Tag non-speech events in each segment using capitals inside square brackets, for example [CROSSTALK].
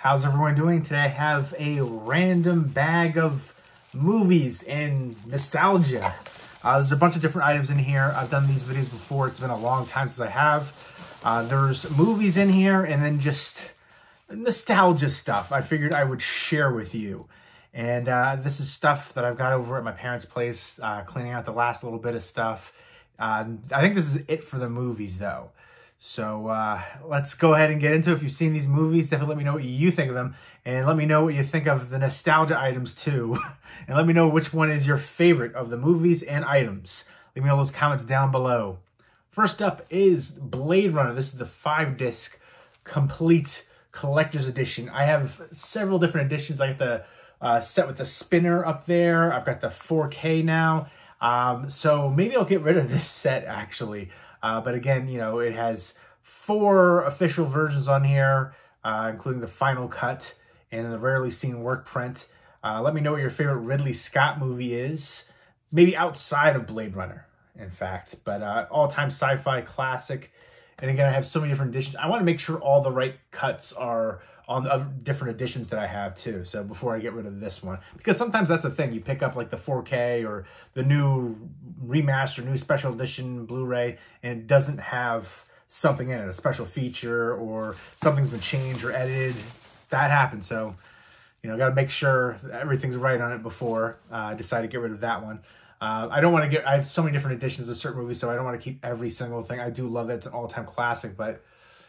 How's everyone doing? Today I have a random bag of movies and nostalgia. Uh, there's a bunch of different items in here. I've done these videos before. It's been a long time since I have. Uh, there's movies in here and then just nostalgia stuff I figured I would share with you. And uh, this is stuff that I've got over at my parents' place, uh, cleaning out the last little bit of stuff. Uh, I think this is it for the movies, though. So uh, let's go ahead and get into it. If you've seen these movies, definitely let me know what you think of them. And let me know what you think of the nostalgia items too. [LAUGHS] and let me know which one is your favorite of the movies and items. Leave me all those comments down below. First up is Blade Runner. This is the five disc complete collector's edition. I have several different editions. I got the uh, set with the spinner up there. I've got the 4K now. Um, so maybe I'll get rid of this set actually. Uh, but again, you know, it has four official versions on here, uh, including the final cut and the rarely seen work print. Uh, let me know what your favorite Ridley Scott movie is. Maybe outside of Blade Runner, in fact. But uh, all-time sci-fi classic. And again, I have so many different editions. I want to make sure all the right cuts are on different editions that I have too. So before I get rid of this one, because sometimes that's the thing, you pick up like the 4K or the new remaster, new special edition Blu-ray, and it doesn't have something in it, a special feature or something's been changed or edited. That happens. So, you know, I got to make sure everything's right on it before uh, I decide to get rid of that one. Uh, I don't want to get, I have so many different editions of certain movies, so I don't want to keep every single thing. I do love that it's an all-time classic, but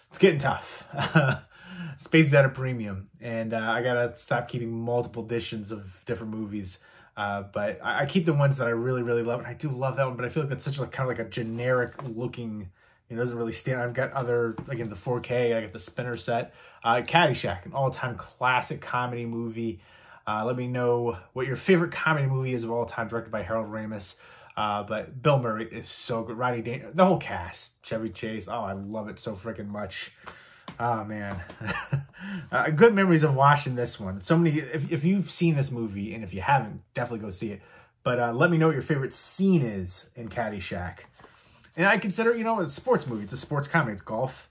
it's getting tough. [LAUGHS] space is at a premium, and uh, I gotta stop keeping multiple editions of different movies. Uh, but I, I, keep the ones that I really, really love, and I do love that one. But I feel like that's such like kind of like a generic looking. It doesn't really stand. I've got other again the 4K. I got the spinner set. Uh, Caddyshack, an all-time classic comedy movie. Uh, let me know what your favorite comedy movie is of all time, directed by Harold Ramis. Uh, but Bill Murray is so good. Rodney Dan- the whole cast, Chevy Chase. Oh, I love it so freaking much. Oh man, [LAUGHS] uh, good memories of watching this one. So many. If, if you've seen this movie and if you haven't, definitely go see it. But uh, let me know what your favorite scene is in Caddyshack. And I consider, you know, a sports movie. It's a sports comedy. It's golf.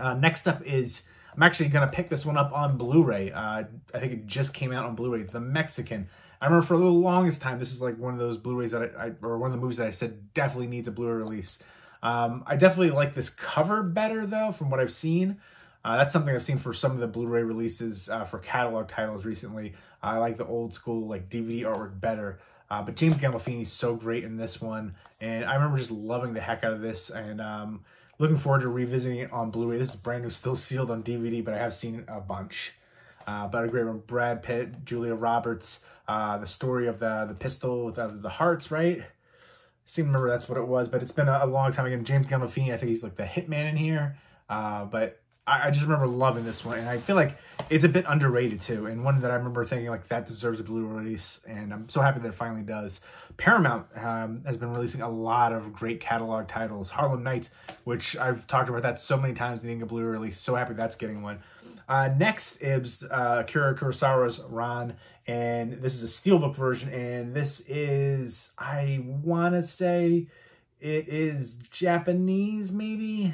Uh, next up is I'm actually gonna pick this one up on Blu-ray. Uh, I think it just came out on Blu-ray. The Mexican. I remember for the longest time, this is like one of those Blu-rays that I, I or one of the movies that I said definitely needs a Blu-ray release. Um, I definitely like this cover better, though, from what I've seen. Uh, that's something I've seen for some of the Blu-ray releases uh, for catalog titles recently. I like the old school like DVD artwork better. Uh, but James Gandolfini's so great in this one, and I remember just loving the heck out of this, and um, looking forward to revisiting it on Blu-ray. This is brand new, still sealed on DVD, but I have seen a bunch. Uh, but a great one: Brad Pitt, Julia Roberts, uh, the story of the the pistol with the, the hearts, right? Seem to remember that's what it was, but it's been a, a long time again. James Gandolfini, I think he's like the hitman in here. Uh, but I, I, just remember loving this one, and I feel like it's a bit underrated too, and one that I remember thinking like that deserves a blue release, and I'm so happy that it finally does. Paramount um, has been releasing a lot of great catalog titles. Harlem Nights, which I've talked about that so many times, needing a blue release. So happy that's getting one. Uh, next is uh, Akira Kurosawa's Ran, and this is a steelbook version, and this is, I want to say, it is Japanese, maybe?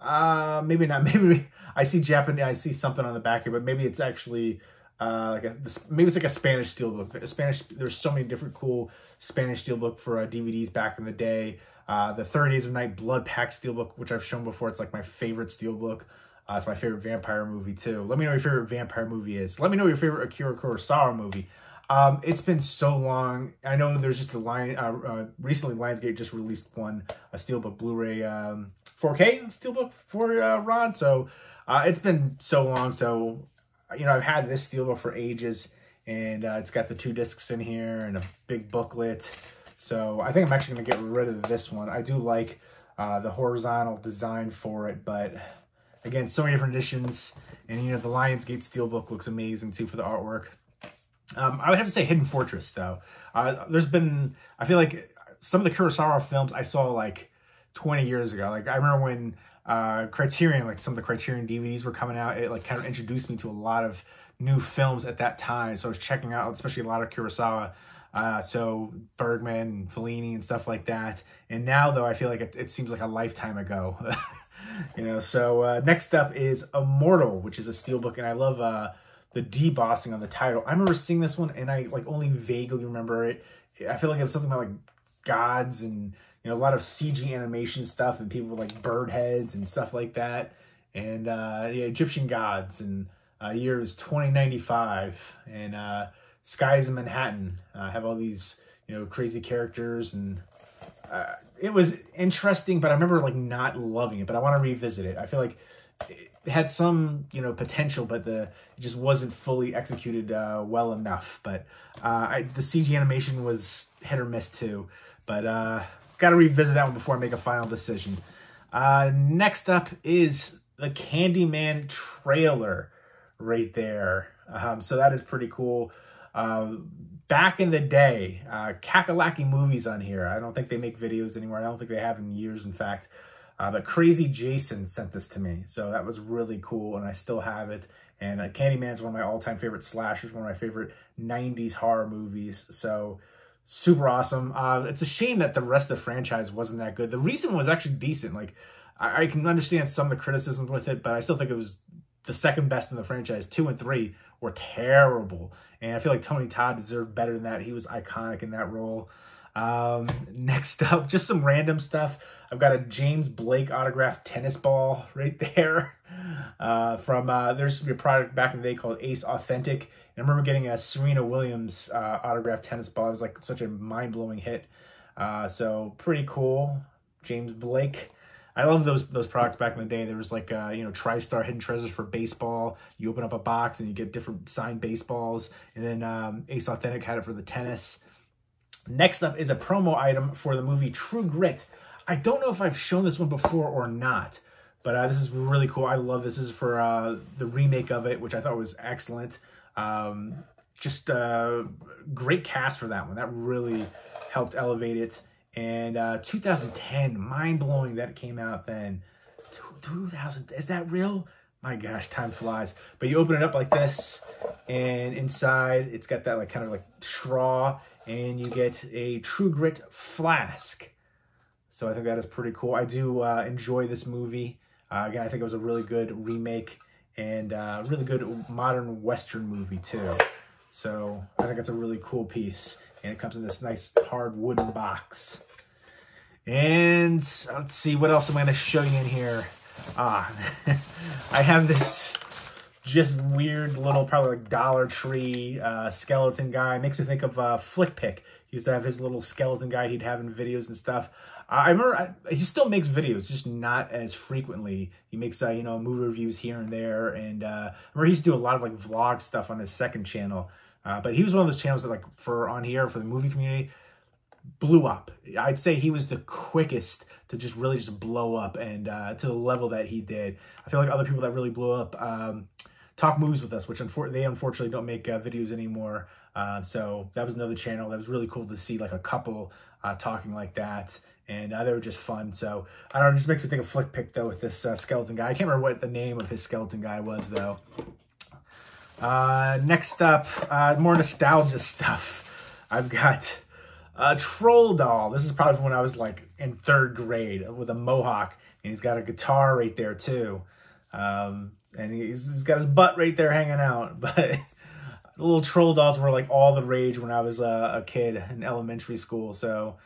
Uh, maybe not. [LAUGHS] Maybe I see Japanese, I see something on the back here, but maybe it's actually uh, like a, maybe it's like a Spanish steelbook. A Spanish, there's so many different cool Spanish steelbook for uh, DVDs back in the day. Uh, the 30 Days of Night Blood Pack steelbook, which I've shown before, it's like my favorite steelbook. Uh, it's my favorite vampire movie too. Let me know your favorite vampire movie is. Let me know your favorite Akira Kurosawa movie. Um, it's been so long. I know there's just a line. Uh, uh, recently, Lionsgate just released one a steelbook Blu-ray um, 4K steelbook for uh, Ran. So uh, it's been so long. So you know, I've had this steelbook for ages, and uh, it's got the two discs in here and a big booklet. So I think I'm actually gonna get rid of this one. I do like uh, the horizontal design for it, but Again, so many different editions. And, you know, the Lionsgate Steelbook looks amazing, too, for the artwork. Um, I would have to say Hidden Fortress, though. Uh, there's been, I feel like some of the Kurosawa films I saw, like, 20 years ago. Like, I remember when uh, Criterion, like, some of the Criterion DVDs were coming out. It, like, kind of introduced me to a lot of new films at that time. So I was checking out, especially a lot of Kurosawa. Uh, so Bergman, Fellini, and stuff like that. And now, though, I feel like it, it seems like a lifetime ago. [LAUGHS] you know, so uh, next up is Immortal, which is a steelbook, and I love uh, the debossing on the title. I remember seeing this one, and I like only vaguely remember it. I feel like it was something about like gods and you know a lot of CG animation stuff, and people with like bird heads and stuff like that, and uh, the Egyptian gods. And uh, year is 2095, and uh, skies in Manhattan uh, have all these you know crazy characters and uh, it was interesting, but I remember like not loving it. But I want to revisit it. I feel like it had some you know potential, but the it just wasn't fully executed uh, well enough. But uh, I, the CG animation was hit or miss too. But uh, got to revisit that one before I make a final decision. Uh, next up is the Candyman trailer right there. Um, so that is pretty cool. Uh, back in the day, uh, Kakalaki movies on here. I don't think they make videos anymore. I don't think they have in years, in fact. Uh, but Crazy Jason sent this to me. So that was really cool, and I still have it. And uh, Candyman's one of my all-time favorite slashers, one of my favorite 90s horror movies. So super awesome. Uh, it's a shame that the rest of the franchise wasn't that good. The recent was actually decent. Like, I, I can understand some of the criticisms with it, but I still think it was the second best in the franchise. Two and three were terrible. And I feel like Tony Todd deserved better than that. He was iconic in that role. Um, next up, [LAUGHS] just some random stuff. I've got a James Blake autographed tennis ball [LAUGHS] right there. Uh, from uh, there's a product back in the day called Ace Authentic. And I remember getting a Serena Williams uh, autographed tennis ball. It was like such a mind blowing hit. Uh, so pretty cool. James Blake. I love those those products back in the day. There was like uh, you know TriStar Hidden Treasures for baseball. You open up a box and you get different signed baseballs. And then um, Ace Authentic had it for the tennis. Next up is a promo item for the movie True Grit. I don't know if I've shown this one before or not, but uh, this is really cool. I love this. This is for uh, the remake of it, which I thought was excellent. Um, just a uh, great cast for that one. That really helped elevate it. And uh, 2010, mind blowing that it came out then. 2000, is that real? My gosh, time flies. But you open it up like this, and inside it's got that like kind of like straw, and you get a True Grit flask. So I think that is pretty cool. I do uh, enjoy this movie. Uh, again, I think it was a really good remake and uh, really good modern Western movie too. So I think it's a really cool piece. And it comes in this nice hard wooden box. And let's see, what else am I going to show you in here? Ah, [LAUGHS] I have this just weird little, probably like Dollar Tree uh, skeleton guy. Makes me think of uh, Flick Pick. He used to have his little skeleton guy he'd have in videos and stuff. I remember I, he still makes videos, just not as frequently. He makes, uh, you know, movie reviews here and there. And uh, I remember he used to do a lot of like vlog stuff on his second channel. Uh, but he was one of those channels that like for on here for the movie community blew up. I'd say he was the quickest to just really just blow up and uh, to the level that he did. I feel like other people that really blew up um, talk movies with us, which unfor- they unfortunately don't make uh, videos anymore. Uh, so that was another channel that was really cool to see like a couple uh, talking like that. And uh, they were just fun. So I don't know, just makes me think of Flick Pick though with this uh, skeleton guy. I can't remember what the name of his skeleton guy was though. Uh, next up, uh, more nostalgia stuff. [LAUGHS] I've got a troll doll. This is probably from when I was like in third grade with a mohawk. And he's got a guitar right there too. Um, and he's, he's got his butt right there hanging out. [LAUGHS] But [LAUGHS] little troll dolls were like all the rage when I was uh, a kid in elementary school. So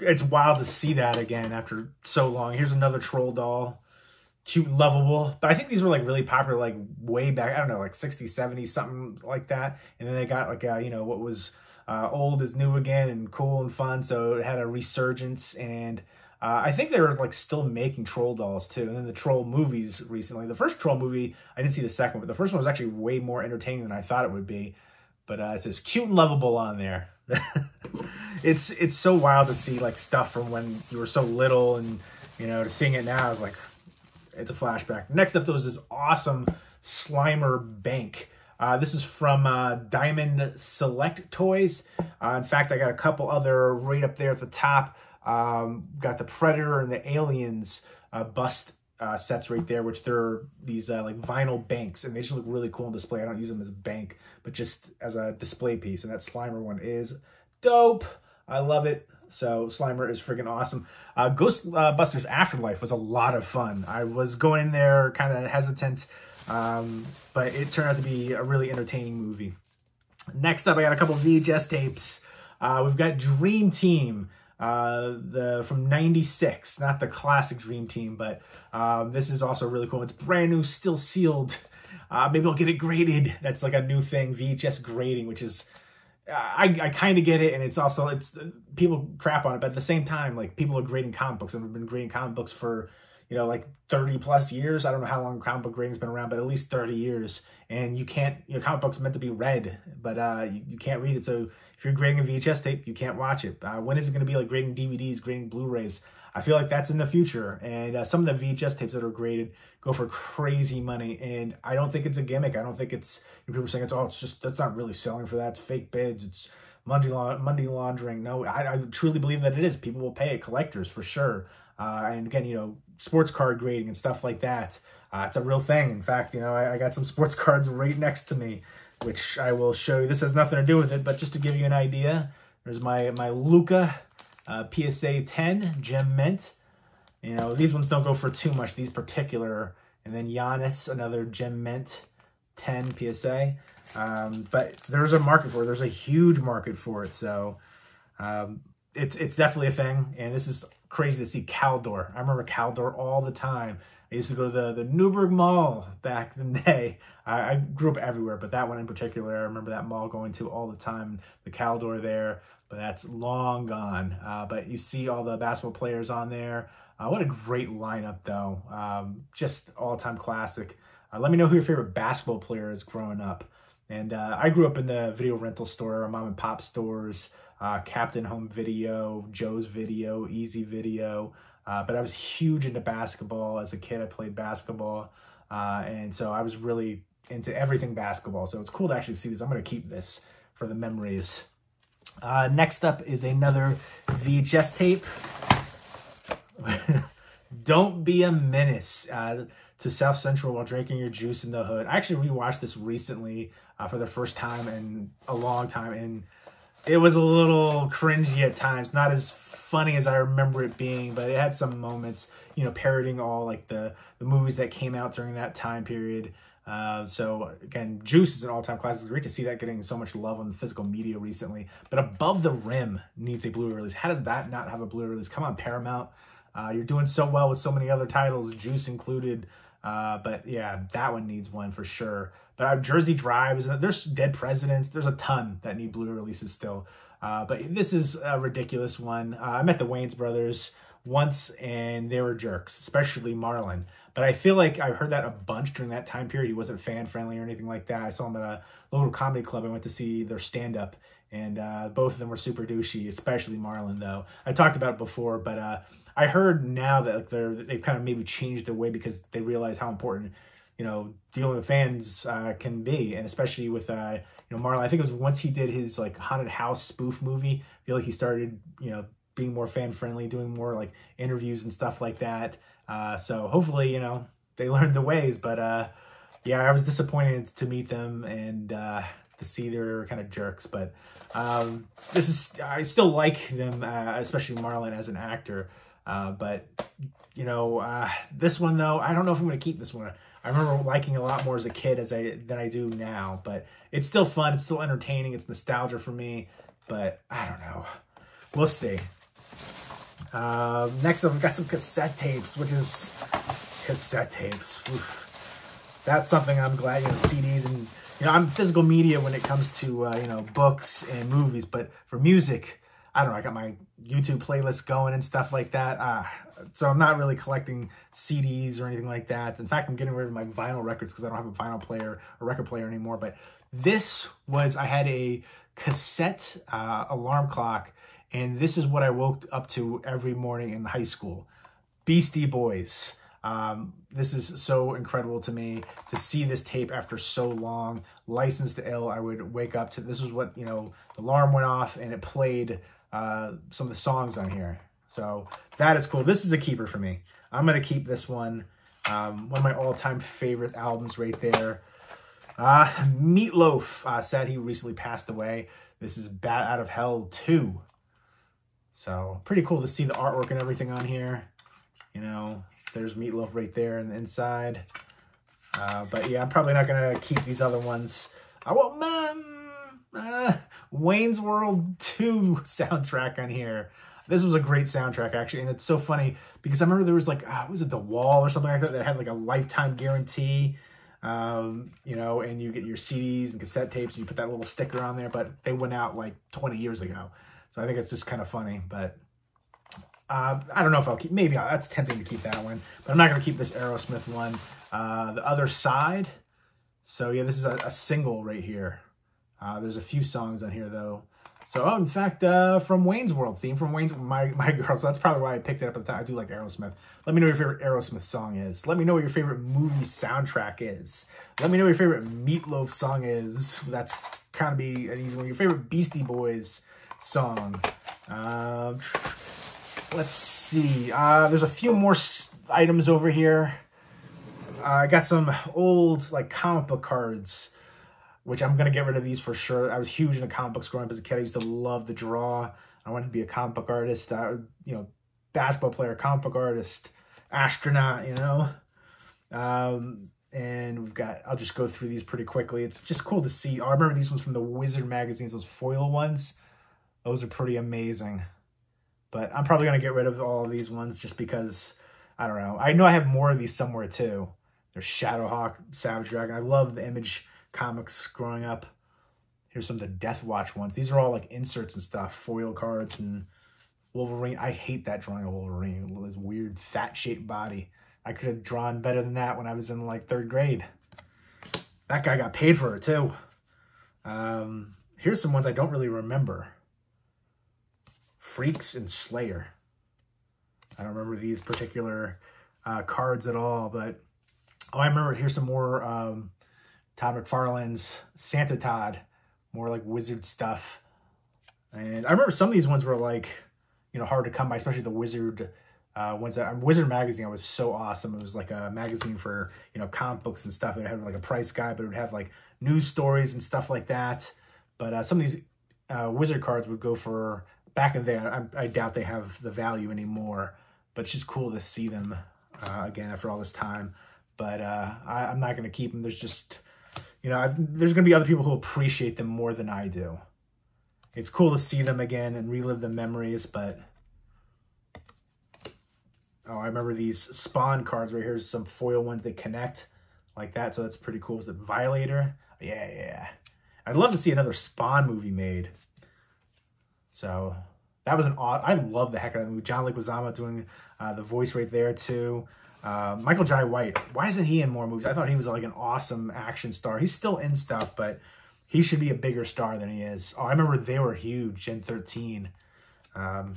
it's wild to see that again after so long. Here's another troll doll cute lovable. But I think these were like really popular like way back, I don't know, like 60s, 70s, something like that. And then they got like, a, you know, what was uh, old is new again and cool and fun. So it had a resurgence and uh, I think they were like still making troll dolls too. And then the troll movies recently. The first troll movie, I didn't see the second, but the first one was actually way more entertaining than I thought it would be. But uh, it says cute and lovable on there. [LAUGHS] it's it's so wild to see like stuff from when you were so little and you know to seeing it now is like it's a flashback. Next up, there was this awesome Slimer Bank. Uh, this is from uh, Diamond Select Toys. Uh, in fact, I got a couple other right up there at the top. Um, got the Predator and the Aliens uh, bust uh, sets right there, which they're these uh, like vinyl banks, and they just look really cool on display. I don't use them as a bank, but just as a display piece. And that Slimer one is dope. I love it. So Slimer is freaking awesome. Uh, Ghostbusters Afterlife was a lot of fun. I was going in there kind of hesitant, um, but it turned out to be a really entertaining movie. Next up, I got a couple VHS tapes. Uh, we've got Dream Team uh, the from 96, not the classic Dream Team, but um, this is also really cool. It's brand new, still sealed. Uh, maybe I'll get it graded. That's like a new thing, VHS grading, which is I, I kind of get it, and it's also it's people crap on it, but at the same time, like people are grading comic books and have been grading comic books for you know like thirty plus years. I don't know how long comic book grading's been around, but at least thirty years. And you can't, you know, comic books meant to be read, but uh, you, you can't read it. So if you're grading a VHS tape, you can't watch it. Uh, when is it going to be like grading DVDs, grading Blu-rays? I feel like that's in the future. And uh, some of the VHS tapes that are graded go for crazy money. And I don't think it's a gimmick. I don't think it's, people are saying it's, oh, it's just, that's not really selling for that. It's fake bids. It's money laundering. No, I, I truly believe that it is. People will pay it, collectors for sure. Uh, and again, you know, sports card grading and stuff like that. Uh, it's a real thing. In fact, you know, I, I got some sports [LAUGHS] cards right next to me, which I will show you. This has nothing to do with it, but just to give you an idea, there's my, my Luka uh, PSA 10 Gem Mint. You know, these ones don't go for too much, these particular. And then Giannis, another Gem Mint 10 PSA. Um, but there's a market for it. There's a huge market for it. So um, it's, it's definitely a thing. And this is crazy to see Caldor. I remember Caldor all the time. I used to go to the, the Newburgh Mall back in the day. [LAUGHS] I, I, grew up everywhere, but that one in particular, I remember that mall going to all the time. The Caldor there, but that's long gone. Uh, but you see all the basketball players on there. Uh, what a great lineup, though. Um, just all-time classic. Uh, let me know who your favorite basketball player is growing up. And uh, I grew up in the video rental store, mom and pop stores, uh, Captain Home Video, Joe's Video, Easy Video. Uh, but I was huge into basketball. As a kid, I played basketball. Uh, and so I was really into everything basketball. So it's cool to actually see this. I'm going to keep this for the memories. Uh, next up is another VHS tape. [LAUGHS] Don't be a menace uh, to South Central while drinking your juice in the hood. I actually rewatched this recently uh, for the first time in a long time, and it was a little cringy at times. Not as funny as I remember it being, but it had some moments, you know, parroting all like the the movies that came out during that time period. Uh, so again, Juice is an all-time classic. It's great to see that getting so much love on the physical media recently. But Above the Rim needs a Blu-ray release. How does that not have a Blu-ray release? Come on, Paramount. Uh, you're doing so well with so many other titles, Juice included. Uh, but yeah, that one needs one for sure. But Jersey Drive, there's Dead Presidents. There's a ton that need Blu-ray releases still. Uh, but this is a ridiculous one. Uh, I met the Wayans brothers once and they were jerks, especially Marlon. But I feel like I heard that a bunch during that time period. He wasn't fan friendly or anything like that. I saw him at a local comedy club. I went to see their stand up and uh, both of them were super douchey, especially Marlon though. I talked about it before, but uh, I heard now that like, they're they've kind of maybe changed their way because they realize how important you know, dealing with fans uh, can be, and especially with uh, you know Marlon. I think it was once he did his like haunted house spoof movie. I feel like he started you know being more fan friendly, doing more like interviews and stuff like that. Uh, so hopefully you know they [LAUGHS] learned the ways. But uh, yeah, I was disappointed to meet them and uh, to see they're kind of jerks. But um, this is I still like them, uh, especially Marlon as an actor. Uh, but you know, uh, this one though, I don't know if I'm going to keep this one. I remember liking a lot more as a kid as I than I do now, but it's still fun. It's still entertaining. It's nostalgia for me, but I don't know. We'll see. Uh, next up, we've got some cassette tapes, which is cassette tapes. Oof. That's something I'm glad, you know, CDs and, you know, I'm physical media when it comes to, uh, you know, books and movies, but for music, I don't know, I got my YouTube playlist going and stuff like that. Uh, so I'm not really collecting CDs or anything like that. In fact, I'm getting rid of my vinyl records because I don't have a vinyl player or record player anymore. But this was, I had a cassette uh, alarm clock, and this is what I woke up to every morning in high school. Beastie Boys. Um, this is so incredible to me to see this tape after so long. Licensed to Ill, I would wake up to this was what you know. The alarm went off and it played uh, some of the songs on here. So that is cool. This is a keeper for me. I'm going to keep this one. Um, one of my all-time favorite albums right there. Uh, Meatloaf uh, said he recently passed away. This is Bat Out of Hell 2. So pretty cool to see the artwork and everything on here. You know, there's Meatloaf right there in the inside. Uh, but yeah, I'm probably not going to keep these other ones. I want man, uh, Wayne's World 2 [LAUGHS] soundtrack on here. This was a great soundtrack, actually, and it's so funny because I remember there was like, uh, was it The Wall or something like that that had like a lifetime guarantee, um, you know, and you get your CDs and cassette tapes and you put that little sticker on there, but they went out like 20 years ago. So I think it's just kind of funny, but uh, I don't know if I'll keep, maybe I'll, that's tempting to keep that one, but I'm not going to keep this Aerosmith one. Uh, the other side, so yeah, this is a, a single right here. Uh, there's a few songs on here though. So, oh, in fact, uh, from Wayne's World theme from Wayne's My My [LAUGHS] Girl. So that's probably why I picked it up at the time. I do like Aerosmith. Let me know your favorite Aerosmith song is. Let me know what your favorite movie soundtrack is. Let me know your favorite Meatloaf song is. [LAUGHS] That's kind of be an easy one. Your favorite Beastie Boys song. Uh, let's see. Uh, there's a few more items over here. Uh, I got some old like comic book cards which I'm going to get rid of these for sure. I was huge into comic books growing up as a kid. I used to love the draw. I wanted to be a comic book artist, uh, you know, basketball player, comic book artist, astronaut, you know. Um, and we've got, I'll just go through these pretty quickly. It's just cool to see. I remember these ones from the Wizard magazines, those foil ones. Those are pretty amazing. But I'm probably going to get rid of all of these ones just because, I don't know. I know I have more of these somewhere too. There's Shadowhawk, Savage Dragon. I love the image comics growing up. Here's some of the Death Watch ones. These are all like inserts and stuff, foil cards and Wolverine. I hate that drawing of Wolverine. His weird fat shaped body. I could have drawn better than that when I was in like third grade. That guy got paid for it too. Um, here's some ones I don't really remember. Freaks and Slayer. I don't remember these particular uh, cards at all, but oh, I remember here's some more um, Todd McFarlane's Santa Todd, more like wizard stuff. And I remember some of these ones were like, you know, hard to come by, especially the wizard uh, ones that um, Wizard magazine I was so awesome. It was like a magazine for you know comic books and stuff. It had like a price guide, but it would have like news stories and stuff like that. But uh, some of these uh, Wizard cards would go for back in there. I, I, doubt they have the value anymore, but it's just cool to see them uh, again after all this time. But uh, I, I'm not going to keep them. There's just you know, I've, there's going to be other people who appreciate them more than I do. It's cool to see them again and relive the memories, but... Oh, I remember these Spawn cards right here. Some foil ones that connect like that, so that's pretty cool. Is it Violator? Yeah, yeah. I'd love to see another Spawn movie made. So that was an odd. I love the heck out of that movie. John Leguizamo doing uh, the voice right there too. Uh, Michael Jai White, why isn't he in more movies? I thought he was like an awesome action star. He's still in stuff, but he should be a bigger star than he is. Oh, I remember they were huge, Gen 13. Um,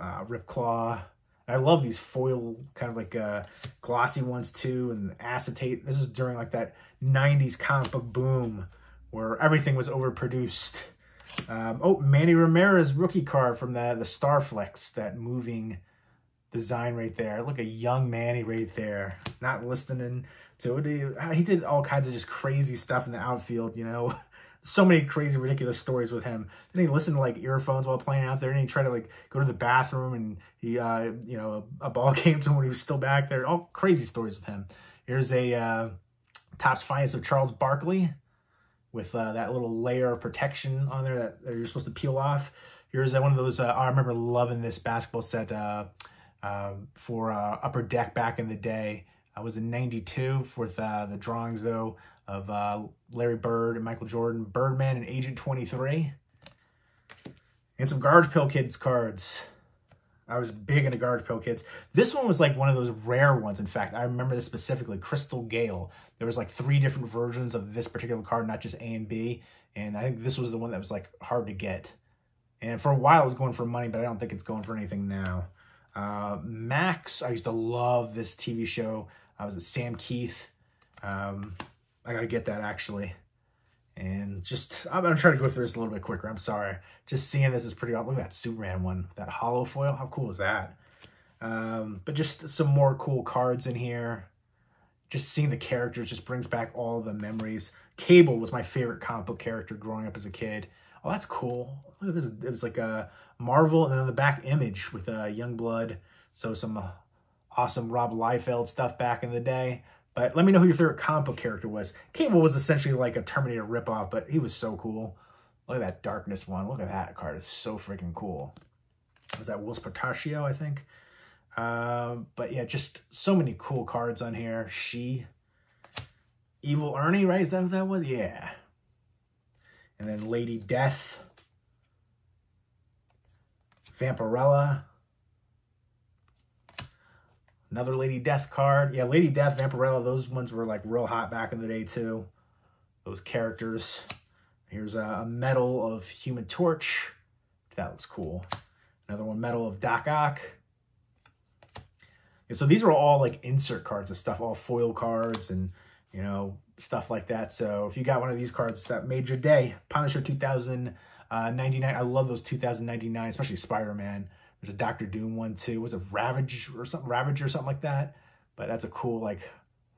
uh, Ripclaw. I love these foil kind of like uh, glossy ones too, and acetate. This is during like that 90s comic book boom where everything was overproduced. Um, oh, Manny Ramirez rookie card from the, the Starflex, that moving design right there. Look, a young Manny right there, not listening to it. He did all kinds of just crazy stuff in the outfield, you know. [LAUGHS] so many crazy, ridiculous stories with him. Then he listened to like earphones while playing out there, and he tried to like go to the bathroom, and he, uh, you know, a, a ball [LAUGHS] came to him when he was still back there. All crazy stories with him. Here's a uh, Topps Finest of Charles Barkley with uh, that little layer of protection on there that, that you're supposed to peel off. Here's uh, one of those, uh, I remember loving this basketball set, uh, um, for uh, Upper Deck back in the day. I was in 92 with uh, the drawings, though, of uh, Larry Bird and Michael Jordan, Birdman and Agent 23. And some Garbage Pail Kids cards. I was big into Garbage Pail Kids. This one was like one of those rare ones. In fact, I remember this specifically, Crystal Gale. There was like three different versions of this particular card, not just A and B. And I think this was the one that was like hard to get. And for a while it was going for money, but I don't think it's going for anything now. Uh, Max, I used to love this TV show. I was at Sam Kieth. Um, I gotta get that actually. And just, I'm gonna try to go through this a little bit quicker. I'm sorry. Just seeing this is pretty, look at that Superman one, that hollow foil. How cool is that? Um, but just some more cool cards in here. Just seeing the characters just brings back all the memories. Cable was my favorite comic book character growing up as a kid. Oh, that's cool. Look at this. It was like a Marvel and then the back image with uh, Youngblood. So some uh, awesome Rob Liefeld stuff back in the day. But let me know who your favorite comic book character was. Cable was essentially like a Terminator ripoff, but he was so cool. Look at that Darkness one. Look at that card. It's so freaking cool. Was that Whilce Portacio, I think? Um, but yeah, just so many cool cards on here. She, Evil Ernie, right? Is that what that was? Yeah. And then Lady Death, Vampirella, another Lady Death card. Yeah, Lady Death, Vampirella, those ones were like real hot back in the day too. Those characters. Here's a, medal of Human Torch. That looks cool. Another one, medal of Doc Ock. so these are all like insert cards and stuff, all foil cards and, you know, stuff like that. So if you got one of these cards that made your day, Punisher 2099. I love those 2099, especially Spider-Man. There's a Doctor Doom one too. Was it Ravage or something? Ravage or something like that. But that's a cool like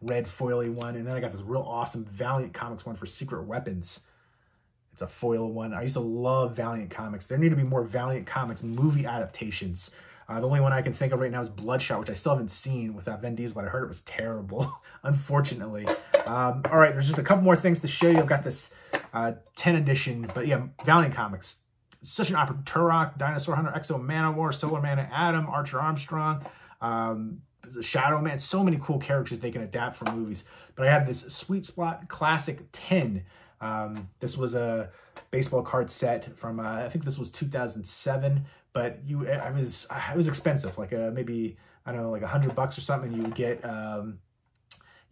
red foily one. And then I got this real awesome Valiant Comics one for Secret Weapons. It's a foil one. I used to love Valiant Comics. There need to be more Valiant Comics movie adaptations. Uh, the only one I can think of right now is Bloodshot, which I still haven't seen with that Vin Diesel, but I heard it was terrible, [LAUGHS] unfortunately. Um, all right, there's just a couple more things to show you. I've got this uh, 10 edition, but yeah, Valiant Comics. Such an opera. Turok, Dinosaur Hunter, X-O Manowar, Solar Man and Atom, Archer Armstrong, um, Shadow Man. So many cool characters they can adapt for movies. But I have this Sweet Spot Classic 10. Um, this was a baseball card set from, uh, I think this was 2007, but you, I was, it was expensive, like a, maybe, I don't know, like a hundred bucks or something. You get, um,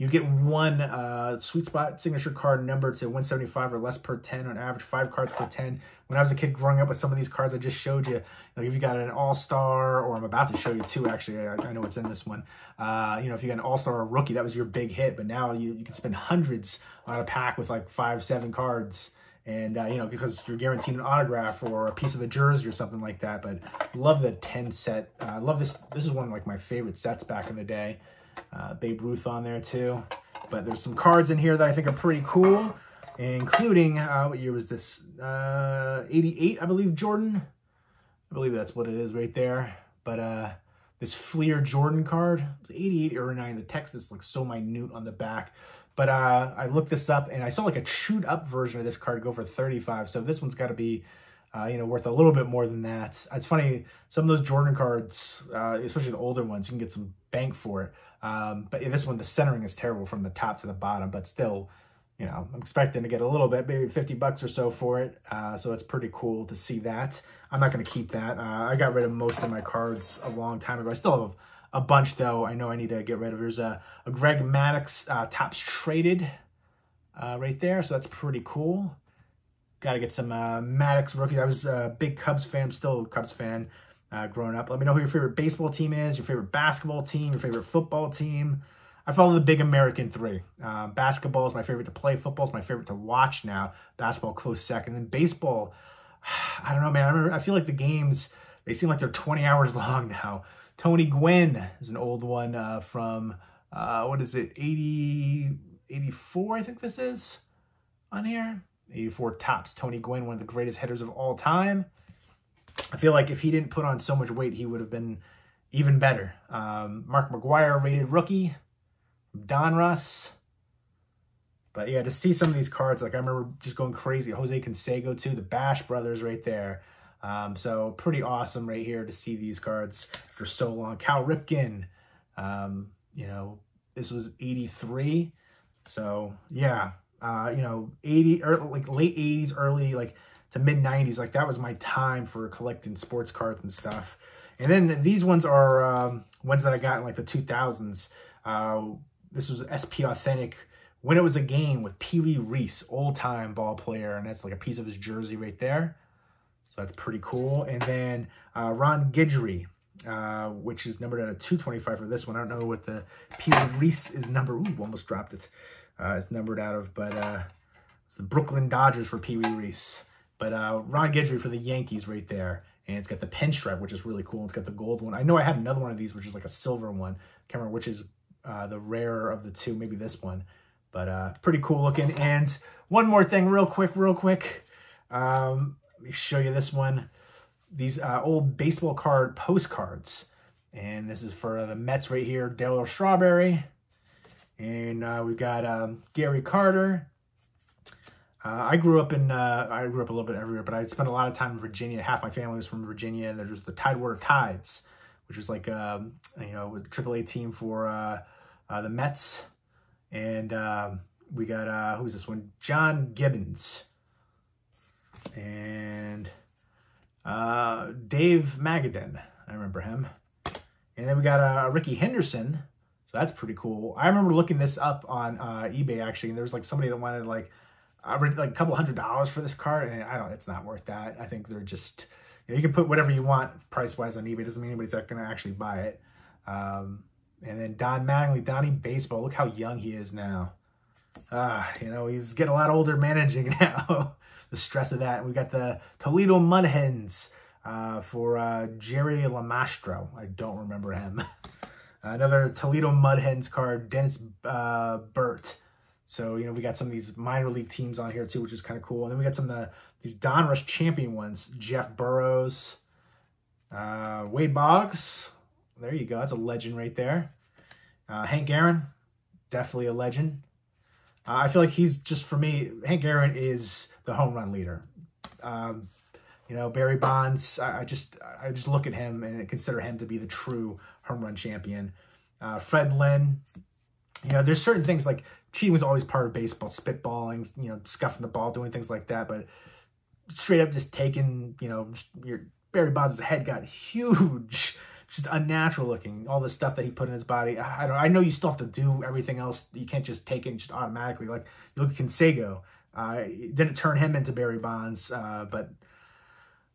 you get one uh, sweet spot signature card number to 175 or less per 10 on average, five cards per 10. When I was a kid growing up with some of these cards I just showed you, if you got an all-star, or I'm about to show you two actually, I, I know what's in this one. Uh, you know, if you got an all-star or rookie, that was your big hit, but now you, you can spend hundreds on a pack with like five, seven cards and uh, you know because you're guaranteed an autograph or a piece of the jersey or something like that but love the 10 set i uh, love this this is one of like my favorite sets back in the day uh, Babe Ruth on there too. But there's some cards in here that I think are pretty cool, including, uh, what year was this? Uh, 88, I believe, Jordan. I believe that's what it is right there. But uh, this Fleer Jordan card, 88 or 9. The text is like so minute on the back. But uh, I looked this up and I saw like a chewed up version of this card go for 35. So this one's got to be uh, you know, worth a little bit more than that. It's funny, some of those Jordan cards, uh, especially the older ones, you can get some bank for it. Um, but in this one, the centering is terrible from the top to the bottom, but still, you know, I'm expecting to get a little bit, maybe 50 bucks or so for it. Uh, so it's pretty cool to see that. I'm not going to keep that. Uh, I got rid of most of my cards a long time ago. I still have a, bunch, though. I know I need to get rid of. There's a, a Greg Maddux uh, Topps Traded uh, right there. So that's pretty cool. Got to get some uh, Maddux rookies. I was a big Cubs fan, still a Cubs fan uh, growing up. Let me know who your favorite baseball team is, your favorite basketball team, your favorite football team. I follow the big American three. Uh, basketball is my favorite to play. Football is my favorite to watch now. Basketball close second. And baseball, [SIGHS] I don't know, man. I remember. I feel like the games they seem like they're 20 hours [LAUGHS] long now. Tony Gwynn is an old one uh, from uh, what is it? 80, 84, I think this is on here. 84 Topps. Tony Gwynn, one of the greatest hitters of all time. I feel like if he didn't put on so much weight, he would have been even better. Um, Mark McGwire, rated rookie. Don Donruss. But yeah, to see some of these cards, like I remember just going crazy. Jose Canseco too, the Bash brothers right there. Um, so pretty awesome right here to see these cards after so long. Cal Ripken, um, you know, this was 83. So yeah, uh, you know, 80 or like late 80s, early like to mid 90s. Like that was my time for collecting sports cards and stuff. And then these ones are um, ones that I got in like the 2000s. Uh, this was SP Authentic when it was a game with Pee Wee Reese, old time ball player, and that's like a piece of his jersey right there. So that's pretty cool. And then uh, Ron Guidry, uh, which is numbered at a 225 for this one. I don't know what the Pee Wee Reese is number. Ooh, almost dropped it uh, is numbered out of, but uh, it's the Brooklyn Dodgers for Pee Wee Reese. But uh, Ron Guidry for the Yankees right there. And it's got the pinstripe, which is really cool. It's got the gold one. I know I had another one of these, which is like a silver one. Can't remember which is uh, the rarer of the two. Maybe this one. But uh, pretty cool looking. And one more thing real quick, real quick. Um, let me show you this one. These uh, old baseball card postcards. And this is for the Mets right here, Darryl Strawberry. And uh, we've got um, Gary Carter. Uh, I grew up in, uh, I grew up a little bit everywhere, but I spent a lot of time in Virginia. Half my family was from Virginia, and there's just the Tidewater Tides, which was like, um, you know, with a AAA team for uh, uh, the Mets. And um, we got, uh, who's this one? John Gibbons. And uh, Dave Magadan. I remember him. And then we got uh, Rickey Henderson. So that's pretty cool. I remember looking this up on uh, eBay actually, and there was like somebody that wanted like read like a couple hundred dollars for this card, and I don't. It's not worth that. I think they're just you, know, you can put whatever you want price wise on eBay. Doesn't mean anybody's going to actually buy it. Um, and then Don Mattingly, Donnie Baseball. Look how young he is now. Ah, you know he's getting a lot older managing [LAUGHS] now. The stress of that. We got the Toledo Mud Hens uh, for uh, Jerry LaMastro. I don't remember him. [LAUGHS] Another Toledo Mud Hens card, Dennis uh, Burt. So, you know, we got some of these minor league teams on here too, which is kind of cool. And then we got some of the, these Donruss champion ones. Jeff Burroughs, uh, Wade Boggs. There you go. That's a legend right there. Uh, Hank Aaron, definitely a legend. Uh, I feel like he's just, for me, Hank Aaron is the home run leader. Um, you know, Barry Bonds, I, I, just I just look at him and consider him to be the true home run champion. Uh, Fred Lynn, you know, there's certain things like cheating was always part of baseball, spitballing, you know, scuffing the ball, doing things like that. But straight up just taking, you know, your Barry Bonds' head got huge, [LAUGHS] just unnatural looking. All the stuff that he put in his body. I don't. I know you still have to do everything else. You can't just take it just automatically. Like you look at Canseco. Uh, didn't turn him into Barry Bonds, uh, but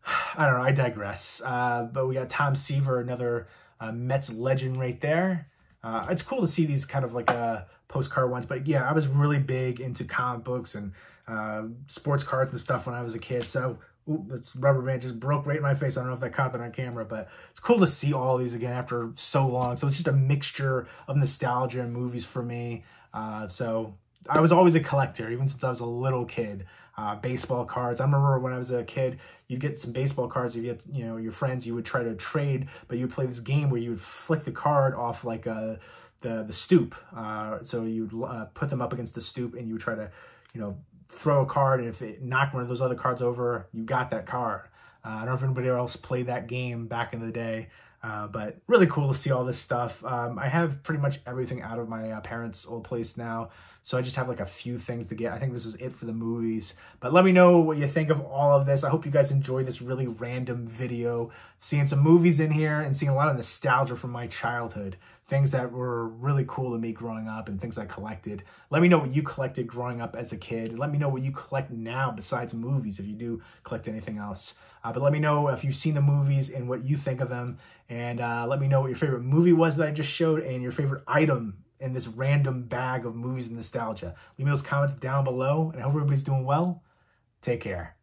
[SIGHS] I don't know. I digress. Uh, but we got Tom Seaver, another uh, Mets legend right there. Uh, it's cool to see these kind of like uh, postcard ones. But yeah, I was really big into comic books and uh, sports cards and stuff when I was a kid. So ooh, this rubber band just broke right in my face. I don't know if that caught that on camera, but it's cool to see all these again after so long. So it's just a mixture of nostalgia and movies for me. Uh, so I was always a collector, even since I was a little kid. Uh, baseball cards. I remember when I was a kid, you get some baseball cards. You get, you know, your friends. You would try to trade, but you play this game where you would flick the card off like a the the stoop. Uh, so you'd uh, put them up against the stoop, and you would try to, you know, throw a card, and if it knocked one of those other cards over, you got that card. Uh, I don't know if anybody else played that game back in the day, uh, but really cool to see all this stuff. Um, I have pretty much everything out of my uh, parents' old place now, so I just have like a few things to get. I think this is it for the movies, but let me know what you think of all of this. I hope you guys enjoyed this really random video, seeing some movies in here and seeing a lot of nostalgia from my childhood things that were really cool to me growing up and things I collected. Let me know what you collected growing up as a kid. Let me know what you collect now besides movies, if you do collect anything else. Uh, but let me know if you've seen the movies and what you think of them. And uh, let me know what your favorite movie was that I just showed and your favorite item in this random bag of movies and nostalgia. Leave me those comments down below. And I hope everybody's doing well. Take care.